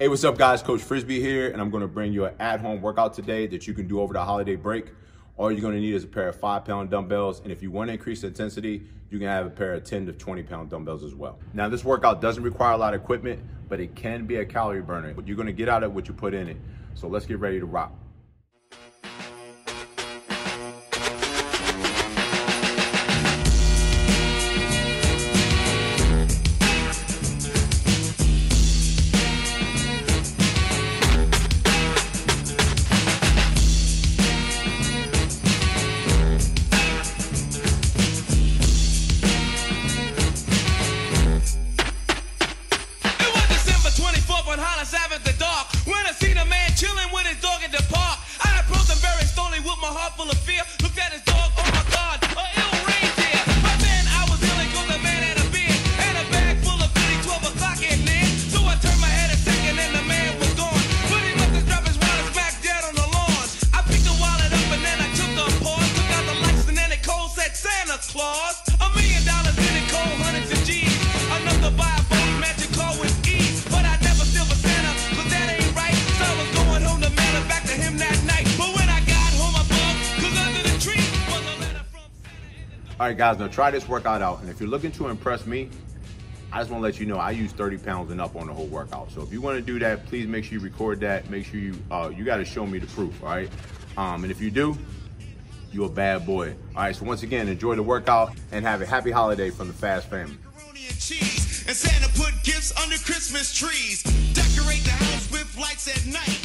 Hey, what's up guys? Coach Frisbee here, and I'm gonna bring you an at-home workout today that you can do over the holiday break. All you're gonna need is a pair of five pound dumbbells, and if you wanna increase the intensity, you can have a pair of 10 to 20 pound dumbbells as well. Now, this workout doesn't require a lot of equipment, but it can be a calorie burner. You're gonna get out of what you put in it. So let's get ready to rock. Full of fear. Looked at his dog, oh my God, a ill reindeer. But then I was ill and a man had a beard and a bag full of goodies, 12 o'clock at night. So I turned my head a second and the man was gone. But he must have dropped his wallet smack dead on the lawn. I picked the wallet up and then I took a pause, took out the lights and then it cold said Santa Claus. All right, guys, now try this workout out. And if you're looking to impress me, I just want to let you know I use 30 pounds and up on the whole workout. So if you want to do that, please make sure you record that. Make sure you uh, you got to show me the proof, all right? Um, and if you do, you a bad boy. All right. So once again, enjoy the workout and have a happy holiday from the FASST Family. And Santa put gifts under Christmas trees. Decorate the house with lights at night.